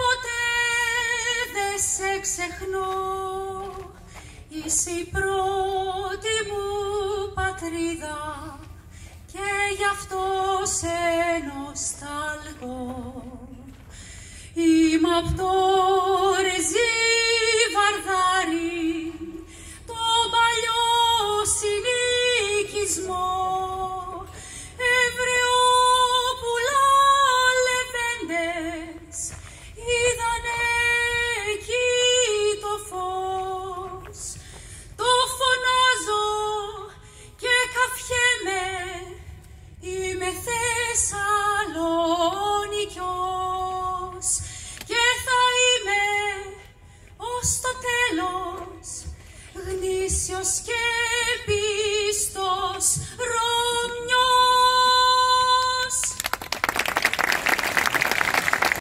ποτέ δεν σε ξεχνώ Είσαι η πρώτη μου πατρίδα και γι' αυτό σε νοσταλγώ. Είμαι απ' το τέλος γνήσιος και